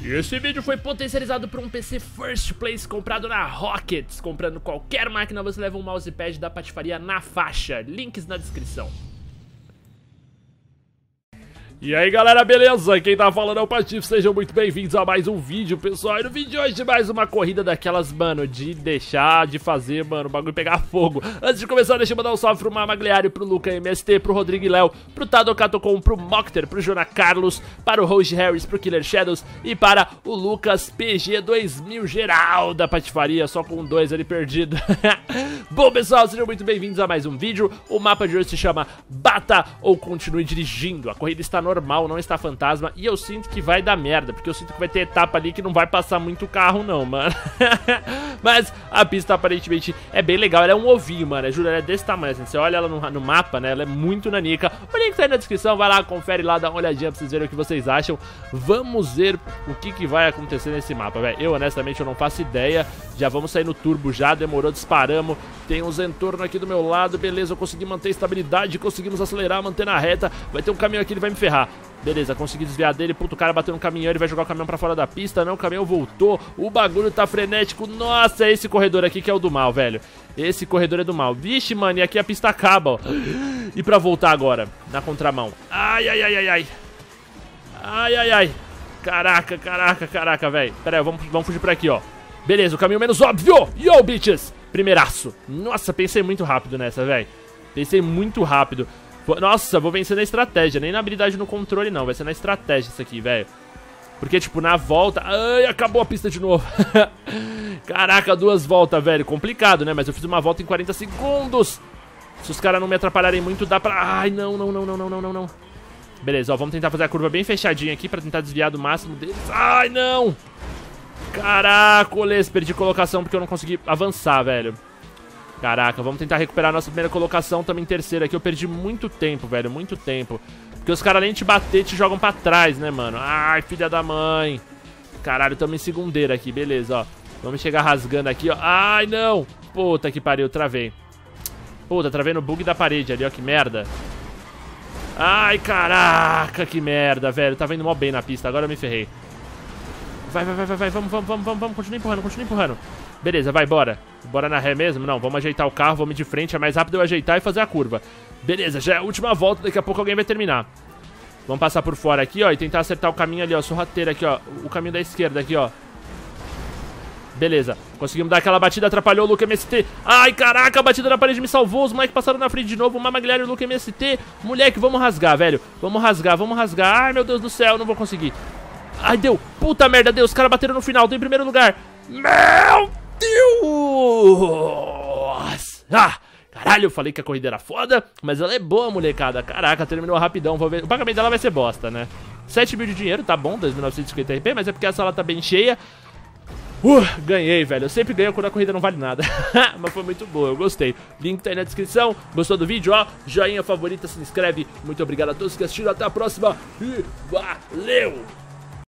E esse vídeo foi potencializado por um PC First Place comprado na Rockets. Comprando qualquer máquina você leva um mousepad da patifaria na faixa. Links na descrição. E aí galera, beleza? Quem tá falando é o Patife, sejam muito bem-vindos a mais um vídeo, pessoal. E no vídeo de hoje, mais uma corrida daquelas, mano, de deixar de fazer, mano, o bagulho pegar fogo. Antes de começar, deixa eu mandar um salve pro Mamagliari, pro Luca MST, pro Rodrigo Léo, pro Tado Katocom, pro Mocter, pro Jonah Carlos, para o Rose Harris, pro Killer Shadows e para o Lucas PG 2000 geral da patifaria, só com dois ali perdido. Bom, pessoal, sejam muito bem-vindos a mais um vídeo. O mapa de hoje se chama Bata ou Continue Dirigindo. A corrida está no normal, não está fantasma. E eu sinto que vai dar merda, porque eu sinto que vai ter etapa ali que não vai passar muito carro, não, mano. Mas a pista aparentemente é bem legal. Ela é um ovinho, mano. Juro, ela é desse tamanho. Assim. Você olha ela no, no, mapa, né? Ela é muito nanica. O link tá aí na descrição. Vai lá, confere lá, dá uma olhadinha pra vocês verem o que vocês acham. Vamos ver o que, que vai acontecer nesse mapa, velho. Eu, honestamente, eu não faço ideia. Já vamos sair no turbo já. Demorou, disparamos. Tem um Zentorno aqui do meu lado. Beleza, eu consegui manter a estabilidade. Conseguimos acelerar, manter na reta. Vai ter um caminhão aqui, ele vai me ferrar. Beleza, consegui desviar dele. Puto, o cara bateu no caminhão, ele vai jogar o caminhão pra fora da pista. Não, o caminhão voltou. O bagulho tá frenético. Nossa, é esse corredor aqui que é o do mal, velho. Esse corredor é do mal. Vixe, mano, e aqui a pista acaba, ó. E pra voltar agora, na contramão. Ai, ai, ai, ai, ai. Ai, ai, ai. Caraca, caraca, caraca, velho. Pera aí, vamos, vamos fugir por aqui, ó. Beleza, o caminho menos óbvio. Yo, bitches. Primeiraço. Nossa, pensei muito rápido nessa, velho. Pensei muito rápido. Nossa, vou vencer na estratégia. Nem na habilidade no controle, não. Vai ser na estratégia isso aqui, velho. Porque, tipo, na volta... Ai, acabou a pista de novo. Caraca, duas voltas, velho. Complicado, né? Mas eu fiz uma volta em 40 segundos. Se os caras não me atrapalharem muito, dá pra... Ai, não, não, não, não, não, não, não. Beleza, ó. Vamos tentar fazer a curva bem fechadinha aqui pra tentar desviar do máximo deles. Ai, não! Caraca, Oles, perdi colocação porque eu não consegui avançar, velho. Caraca, vamos tentar recuperar a nossa primeira colocação também terceira aqui. Eu perdi muito tempo, velho, muito tempo. Porque os caras além de te bater, te jogam pra trás, né, mano? Ai, filha da mãe. Caralho, tamo em segundeira aqui, beleza, ó. Vamos chegar rasgando aqui, ó. Ai, não. Puta que pariu, travei. Puta, travei no bug da parede ali, ó, que merda. Ai, caraca, que merda, velho. Tava indo mó bem na pista, agora eu me ferrei. Vai, vai, vai, vai, vai, vamos, vamos, vamos, vamos, vamos, continua empurrando, continua empurrando. Beleza, vai, bora. Bora na ré mesmo? Não, vamos ajeitar o carro, vamos de frente, é mais rápido eu ajeitar e fazer a curva. Beleza, já é a última volta, daqui a pouco alguém vai terminar. Vamos passar por fora aqui, ó, e tentar acertar o caminho ali, ó, sorrateiro aqui, ó, o caminho da esquerda aqui, ó. Beleza, conseguimos dar aquela batida, atrapalhou o Luke MST. Ai, caraca, a batida na parede me salvou, os moleques passaram na frente de novo, o Mamagliari e o Luke MST. Moleque, vamos rasgar, velho, vamos rasgar, vamos rasgar. Ai, meu Deus do céu, não vou conseguir. Ai, deu, puta merda, deu, os caras bateram no final, tô em primeiro lugar. Meu Deus! Ah! Caralho, eu falei que a corrida era foda, mas ela é boa, molecada. Caraca, terminou rapidão. Vou ver. O pagamento dela vai ser bosta, né? 7 mil de dinheiro, tá bom, 2.950 RP, mas é porque a sala tá bem cheia. Uh, ganhei, velho. Eu sempre ganho quando a corrida não vale nada. mas foi muito boa, eu gostei. Link tá aí na descrição. Gostou do vídeo, ó? Joinha favorita, se inscreve. Muito obrigado a todos que assistiram. Até a próxima e valeu!